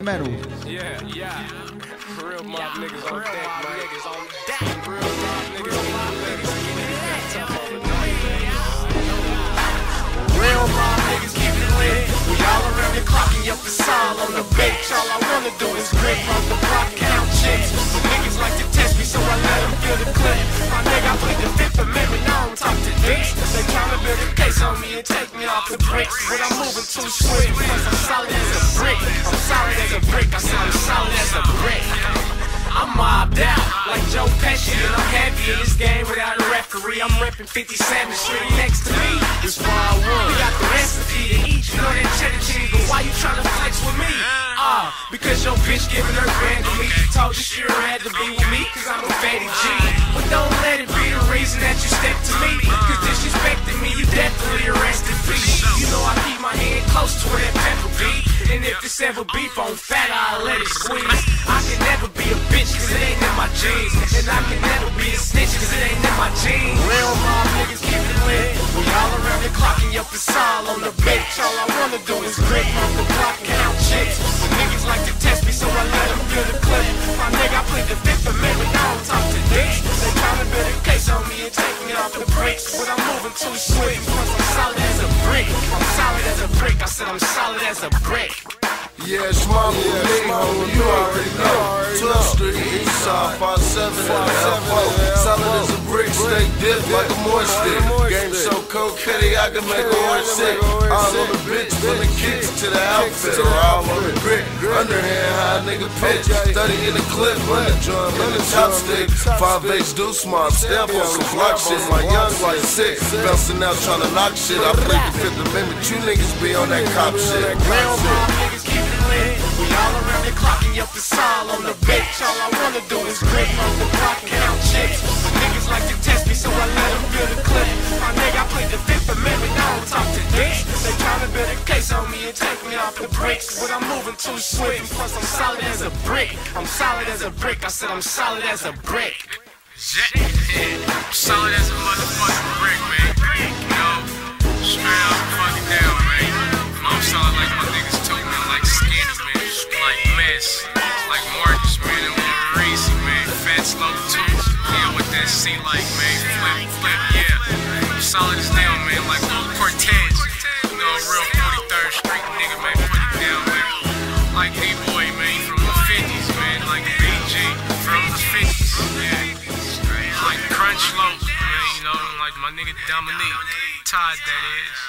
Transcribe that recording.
Metal. Yeah, yeah. For Real mob niggas on deck, man. Niggas on deck. Real mob niggas, mob niggas. Real mob niggas keep it lit. We all around the clock and your facade on the bench. All I wanna do is grip on the block, count chicks. The niggas like to test me, so I let them feel the clip. My nigga, I plead the Fifth Amendment, I don't talk to dicks. They tryna build a case on me and take me off the bricks. But I'm moving too swift, cause I'm solid brick, I I'm solid as a brick. I'm mobbed out like Joe Pesci, and I'm happy in this game without a referee. I'm repping 57 Street next to me. It's was. We got the recipe to eat, you know that cheddar cheese, but why you tryna flex with me? Ah, because your bitch giving her grand to me. She told you she had to be with me, cause I'm a fatty G. But don't let it be the reason that you step to me, cause disrespecting me, you definitely arrested peace. You know I keep my hand close to where that pepper be. And if it's ever beef on fat, I'll let it squeeze. I can never be a bitch, cause it ain't in my genes. And I can never be a snitch, cause it ain't in my genes. Real mob niggas keep it lit. We all around the clock and your facade on the bench. All I wanna do is grip on the block, count chicks. The niggas like to test me, so I let them feel the clip. My nigga, I plead the Fifth Amendment, I don't talk to dicks. They tryna build a case on me and take me off the bricks. But I'm moving too swift, plus I'm solid brick. I'm solid as a brick, I said I'm solid as a brick. Yeah, it's my yeah, me, homie. You already know. 12th Street, East Side, 57 and L4. Solid as a brick, stay dip like a moist stick. Game so cold, kitty, I can make a horse sick. All on the bitch, from the kicks to the outfit. Or all on the brick, underhand, high nigga pitch. 30 in the clip, run the drum, in the chopstick. 5H do smart, stamp on some block shit. My young like six, bouncing out trying to knock shit. I play the Fifth Amendment, you niggas be on that cop shit. Real niggas keep it lit. We all around the clock and your facade on the bitch. All I wanna do is grip on the block, count chicks. Tryna build a case on me and take me off the bricks. But I'm moving too swift, and plus I'm solid as a brick. I'm solid as a brick, I said I'm solid as a brick. Yeah, yeah. Solid as a motherfucking brick, man. You straight up fucking down, man. I'm solid like my niggas told me, like skinny, man. Like mess. Like Marcus, man, and Maurice, man. Fat slow too. Yeah, with that C like, man. Flip, flip, yeah. I'm solid as down, man. Like Lil Cortez. Real 43rd Street nigga, man. Put it down, man. Like D-Boy, man. From the 50s, man. Like BG. From the 50s. Yeah. Like Crunch Low, man. You know, like my nigga Dominique. Todd, that is.